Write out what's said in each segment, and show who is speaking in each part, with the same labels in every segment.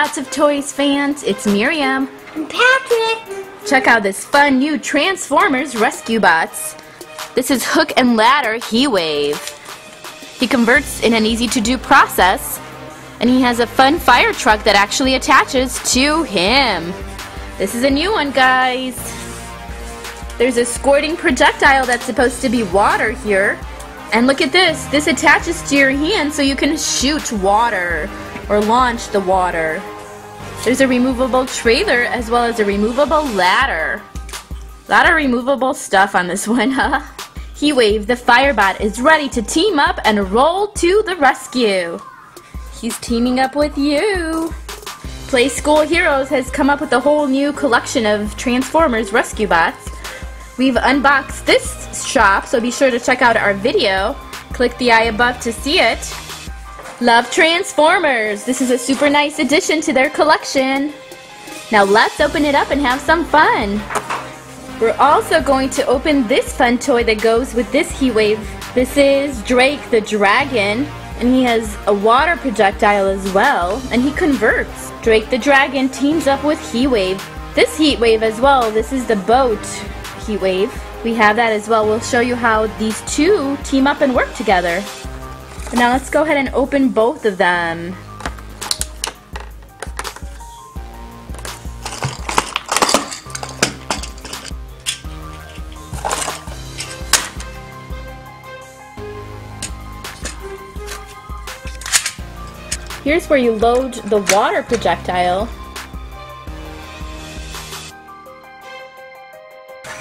Speaker 1: lots of toys fans, it's Miriam.
Speaker 2: And Patrick.
Speaker 1: Check out this fun new Transformers Rescue Bots. This is Hook and Ladder Heatwave. He converts in an easy to do process, and he has a fun fire truck that actually attaches to him. This is a new one, guys. There's a squirting projectile that's supposed to be water here. And look at this. This attaches to your hand so you can shoot water or launch the water. There's a removable trailer as well as a removable ladder. A lot of removable stuff on this one, huh? Heatwave the Firebot, is ready to team up and roll to the rescue. He's teaming up with you. Playskool Heroes has come up with a whole new collection of Transformers Rescue Bots. We've unboxed this shop, so be sure to check out our video. Click the eye above to see it. Love Transformers! This is a super nice addition to their collection. Now let's open it up and have some fun. We're also going to open this fun toy that goes with this Heatwave. This is Drake the Dragon, and he has a water projectile as well, and he converts. Drake the Dragon teams up with Heatwave. This Heat-Wave as well, this is the boat Heatwave. We have that as well. We'll show you how these two team up and work together. But now let's go ahead and open both of them. Here's where you load the water projectile.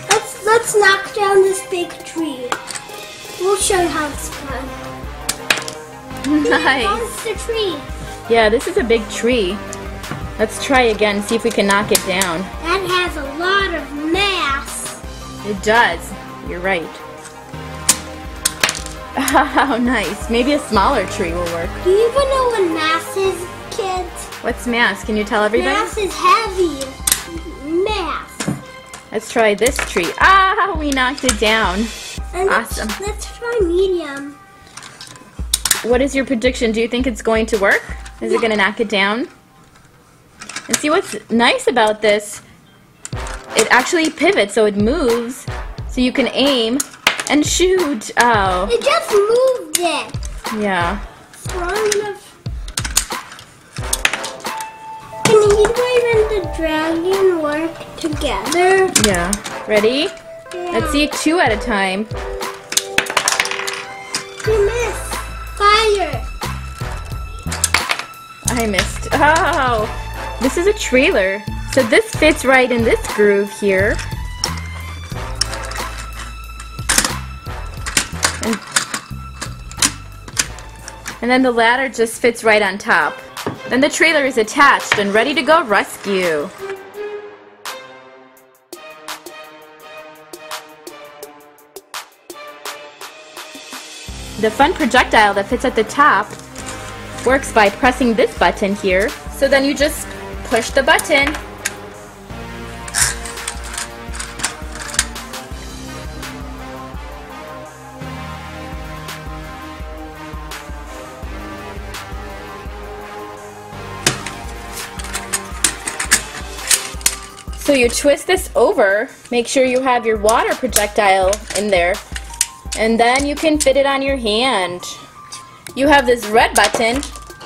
Speaker 2: Let's let's knock down this big tree. We'll show you how it's done.
Speaker 1: Nice.
Speaker 2: Tree.
Speaker 1: Yeah, this is a big tree. Let's try again, see if we can knock it down.
Speaker 2: That has a lot of mass.
Speaker 1: It does. You're right. How nice. Maybe a smaller tree will work.
Speaker 2: Do you even know what mass is, kids?
Speaker 1: What's mass? Can you tell everybody?
Speaker 2: Mass is heavy. Mass.
Speaker 1: Let's try this tree. Ah, we knocked it down.
Speaker 2: And
Speaker 1: Awesome.
Speaker 2: Let's, let's try medium.
Speaker 1: What is your prediction? Do you think it's going to work? Is it going to knock it down? And see what's nice about this? It actually pivots, so it moves, so you can aim and shoot. Oh,
Speaker 2: It just moved it.
Speaker 1: yeah.
Speaker 2: Strong enough. Can Heatwave and the dragon work together?
Speaker 1: Yeah. Ready?
Speaker 2: Yeah.
Speaker 1: Let's see two at a time.
Speaker 2: You missed. Fire.
Speaker 1: I missed. Oh, this is a trailer. So this fits right in this groove here. And, and then the ladder just fits right on top. Then the trailer is attached and ready to go rescue. The fun projectile that fits at the top works by pressing this button here. So then you just push the button. So you twist this over, make sure you have your water projectile in there, and then you can fit it on your hand. You have this red button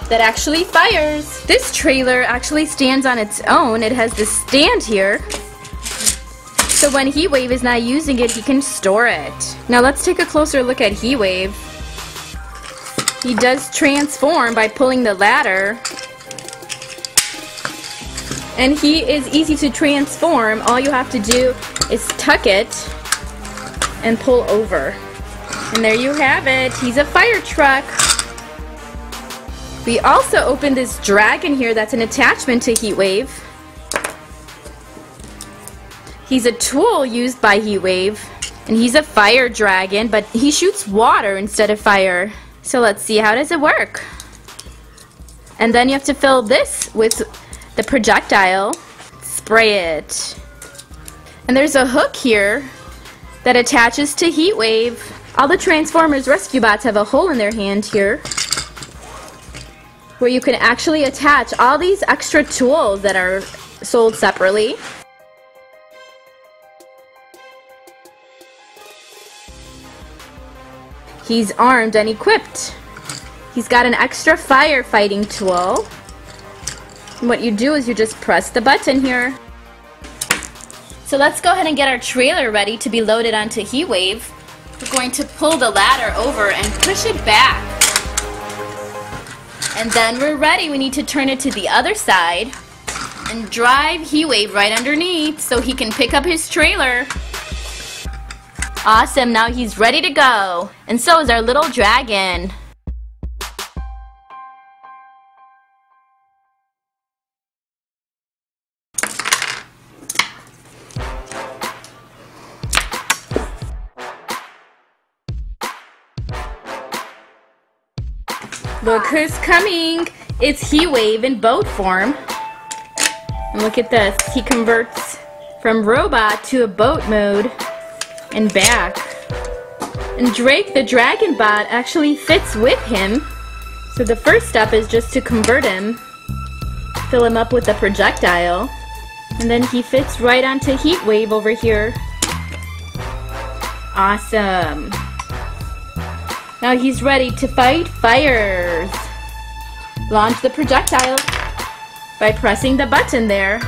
Speaker 1: that actually fires. This trailer actually stands on its own. It has this stand here. So when Heatwave is not using it, he can store it. Now let's take a closer look at Heatwave. He does transform by pulling the ladder. And he is easy to transform. All you have to do is tuck it and pull over. And there you have it. He's a fire truck. We also opened this dragon here that's an attachment to Heatwave. He's a tool used by Heatwave. And he's a fire dragon, but he shoots water instead of fire. So let's see, how does it work? And then you have to fill this with the projectile. Spray it. And there's a hook here that attaches to Heatwave. All the Transformers rescue bots have a hole in their hand here where you can actually attach all these extra tools that are sold separately. He's armed and equipped. He's got an extra firefighting tool. And what you do is you just press the button here. So let's go ahead and get our trailer ready to be loaded onto HeatWave. We're going to pull the ladder over and push it back. And then we're ready. We need to turn it to the other side and drive HeatWave right underneath so he can pick up his trailer. Awesome, now he's ready to go. And so is our little dragon. Look who's coming! It's HeatWave in boat form. And look at this, he converts from robot to a boat mode and back. And Drake, the dragon bot, actually fits with him. So the first step is just to convert him, fill him up with a projectile, and then he fits right onto HeatWave over here. Awesome. Now he's ready to fight fires. Launch the projectile by pressing the button there.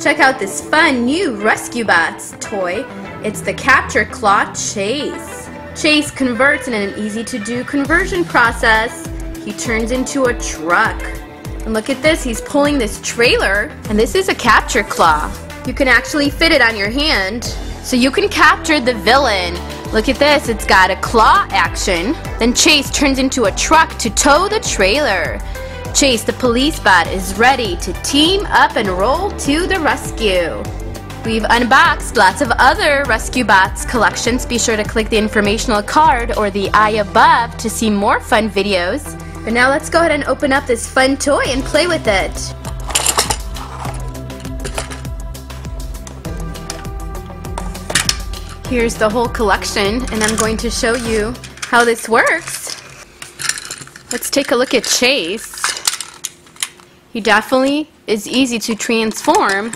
Speaker 1: Check out this fun new Rescue Bots toy. It's the Capture Claw Chase. Chase converts in an easy to do conversion process. He turns into a truck. And look at this, he's pulling this trailer, and this is a capture claw. You can actually fit it on your hand, so you can capture the villain. Look at this, it's got a claw action. Then Chase turns into a truck to tow the trailer. Chase, the police bot, is ready to team up and roll to the rescue. We've unboxed lots of other Rescue Bots collections. Be sure to click the informational card or the eye above to see more fun videos. But now let's go ahead and open up this fun toy and play with it. Here's the whole collection and I'm going to show you how this works. Let's take a look at Chase. He definitely is easy to transform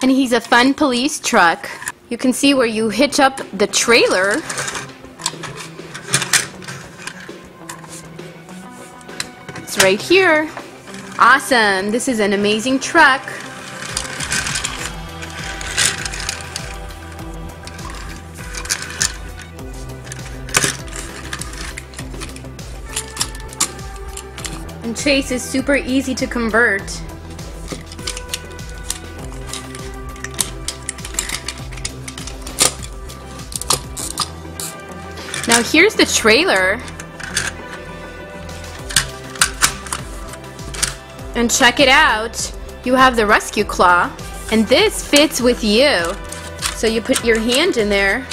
Speaker 1: and he's a fun police truck. You can see where you hitch up the trailer Right here. Awesome. This is an amazing truck. And Chase is super easy to convert. Now here's the trailer. And check it out. You have the rescue claw. And this fits with you. So you put your hand in there.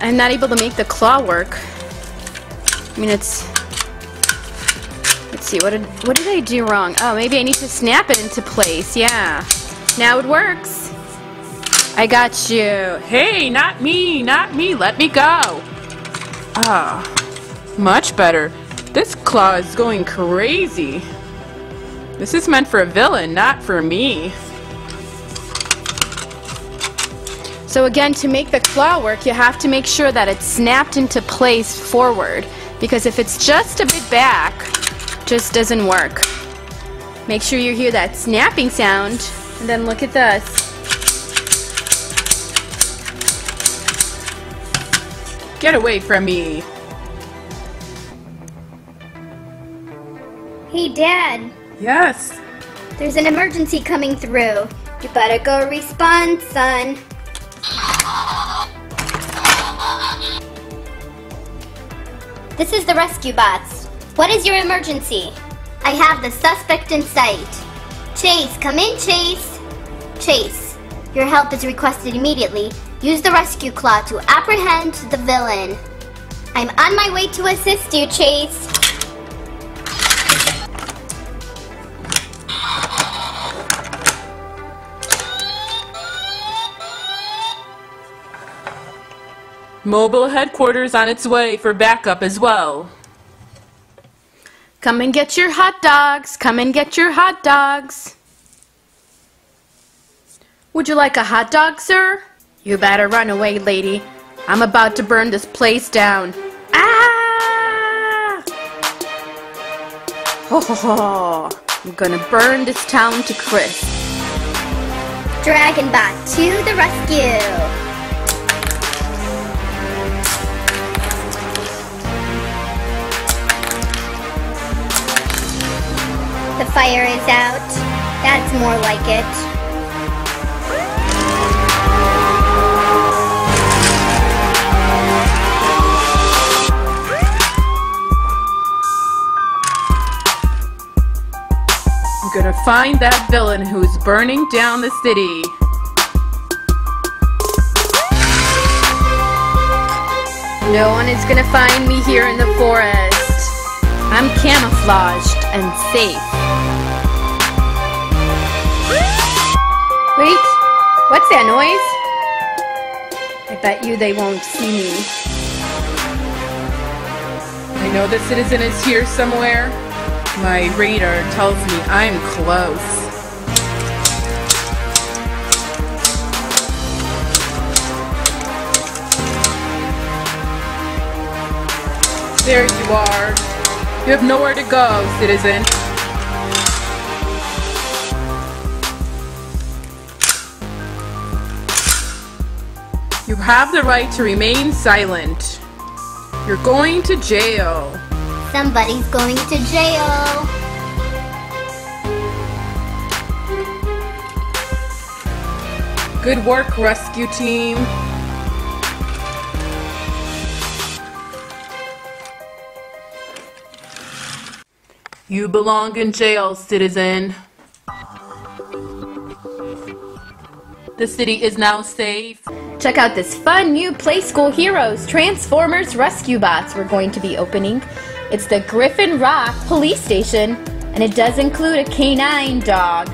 Speaker 1: I'm not able to make the claw work. I mean, it's see, what did, what did I do wrong? Oh, maybe I need to snap it into place. Yeah. Now it works. I got you.
Speaker 3: Hey, not me, not me. Let me go. Ah, much better. This claw is going crazy. This is meant for a villain, not for me.
Speaker 1: So again, to make the claw work, you have to make sure that it's snapped into place forward. Because if it's just a bit back, just doesn't work. Make sure you hear that snapping sound, and then look at this.
Speaker 3: Get away from me!
Speaker 2: Hey, Dad.
Speaker 3: Yes?
Speaker 2: There's an emergency coming through. You better go respond, son. This is the rescue bots. What is your emergency? I have the suspect in sight. Chase, come in, Chase. Chase, your help is requested immediately. Use the rescue claw to apprehend the villain. I'm on my way to assist you, Chase.
Speaker 3: Mobile headquarters on its way for backup as well.
Speaker 1: Come and get your hot dogs. Come and get your hot dogs. Would you like a hot dog, sir? You better run away, lady. I'm about to burn this place down. Ah! Ho! I'm gonna burn this town to crisp.
Speaker 2: Dragonbot to the rescue! Fire is out. That's more like it.
Speaker 3: I'm gonna find that villain who's burning down the city.
Speaker 1: No one is gonna find me here in the forest. I'm camouflaged and safe. Wait, what's that noise? I bet you they won't see me.
Speaker 3: I know the citizen is here somewhere. My radar tells me I'm close. There you are. You have nowhere to go, citizen. You have the right to remain silent. You're going to jail.
Speaker 2: Somebody's going to jail.
Speaker 3: Good work, rescue team. You belong in jail, citizen. The city is now safe.
Speaker 1: Check out this fun new Playskool Heroes Transformers Rescue Bots we're going to be opening. It's the Griffin Rock Police Station, and it does include a canine dog.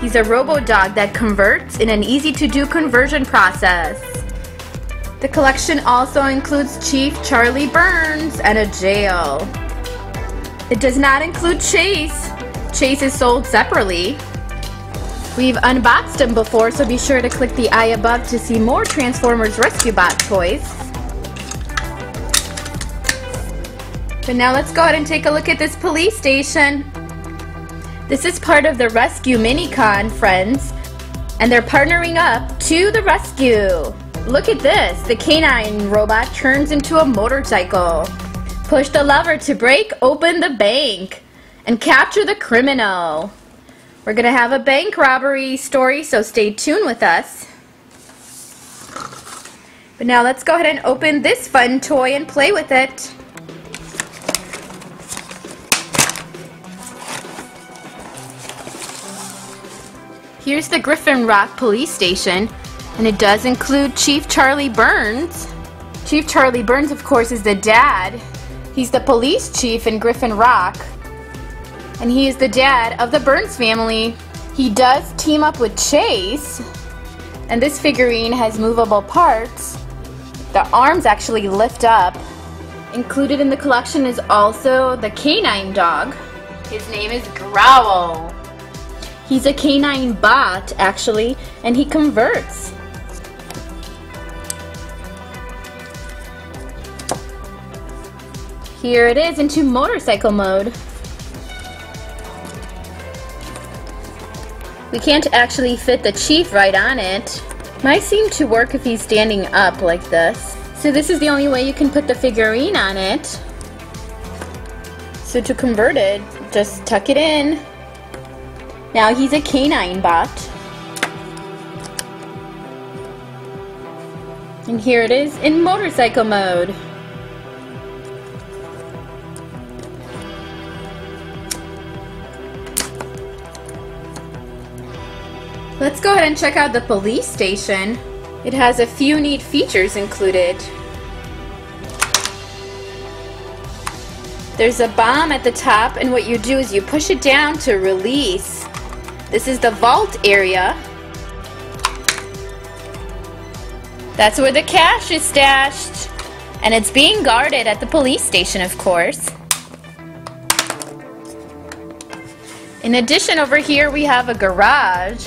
Speaker 1: He's a robo dog that converts in an easy to do conversion process. The collection also includes Chief Charlie Burns and a jail. It does not include Chase. Chase is sold separately. We've unboxed them before, so be sure to click the eye above to see more Transformers Rescue Bot toys. But now let's go ahead and take a look at this police station. This is part of the Rescue Minicon, friends, and they're partnering up to the rescue. Look at this, the canine robot turns into a motorcycle. Push the lever to break open the bank and capture the criminal. We're going to have a bank robbery story, so stay tuned with us. But now let's go ahead and open this fun toy and play with it. Here's the Griffin Rock Police Station, and it does include Chief Charlie Burns. Chief Charlie Burns, of course, is the dad. He's the police chief in Griffin Rock and he is the dad of the Burns family. He does team up with Chase, and this figurine has movable parts. The arms actually lift up. Included in the collection is also the canine dog. His name is Growl. He's a canine bot, actually, and he converts. Here it is into motorcycle mode. We can't actually fit the chief right on it. Might seem to work if he's standing up like this. So this is the only way you can put the figurine on it. So to convert it, just tuck it in. Now he's a canine bot. And here it is in motorcycle mode. Let's go ahead and check out the police station. It has a few neat features included. There's a bomb at the top and what you do is you push it down to release. This is the vault area. That's where the cash is stashed. And it's being guarded at the police station, of course. In addition, over here we have a garage.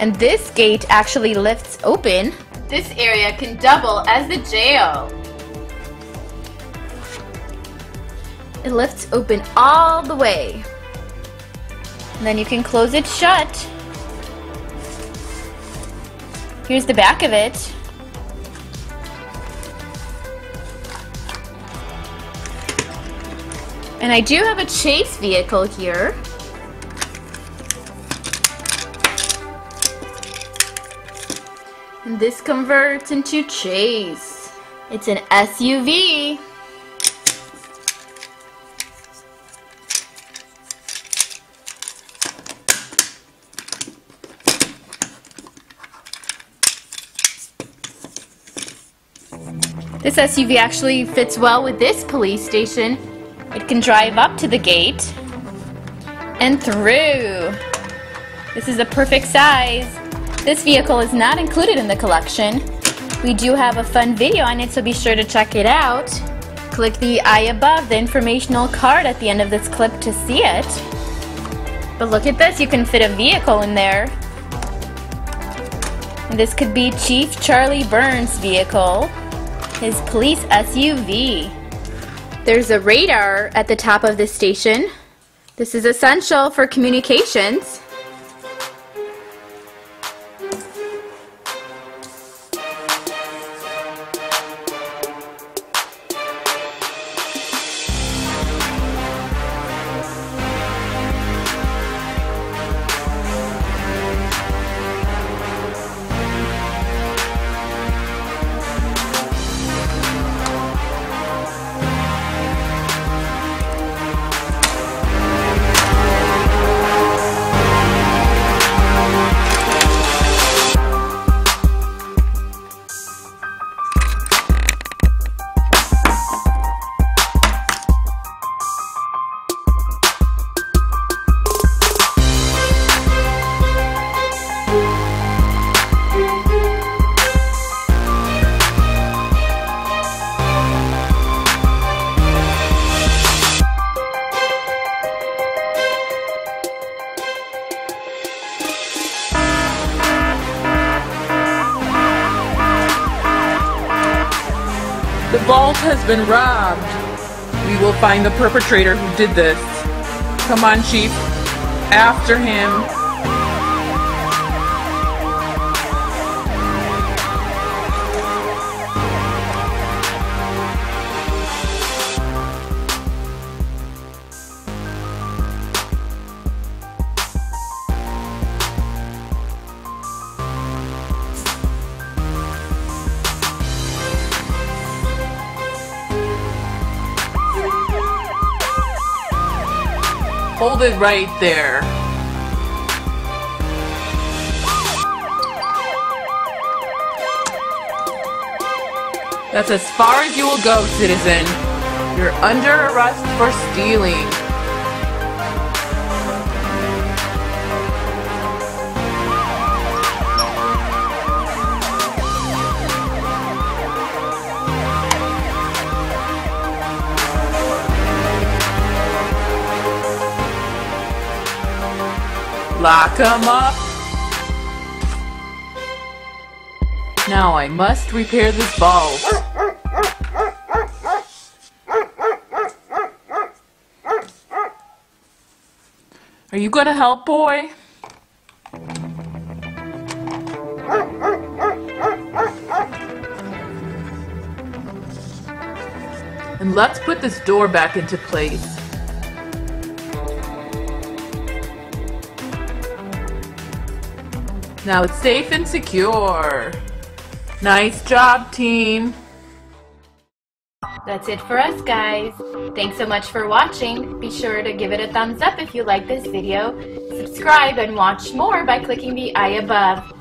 Speaker 1: And this gate actually lifts open. This area can double as the jail. It lifts open all the way. And then you can close it shut. Here's the back of it. And I do have a chase vehicle here. This converts into chase. It's an SUV. This SUV actually fits well with this police station. It can drive up to the gate and through. This is a perfect size. This vehicle is not included in the collection. We do have a fun video on it, so be sure to check it out. Click the eye above the informational card at the end of this clip to see it. But look at this, you can fit a vehicle in there. And this could be Chief Charlie Burns' vehicle, his police SUV. There's a radar at the top of this station. This is essential for communications.
Speaker 3: Been robbed. We will find the perpetrator who did this. Come on, Chief. After him. Hold it right there. That's as far as you will go, citizen. You're under arrest for stealing. Lock him up. Now I must repair this bulb. Are you gonna help, boy? And let's put this door back into place. Now it's safe and secure. Nice job, team.
Speaker 1: That's it for us, guys. Thanks so much for watching. Be sure to give it a thumbs up if you like this video. Subscribe and watch more by clicking the eye above.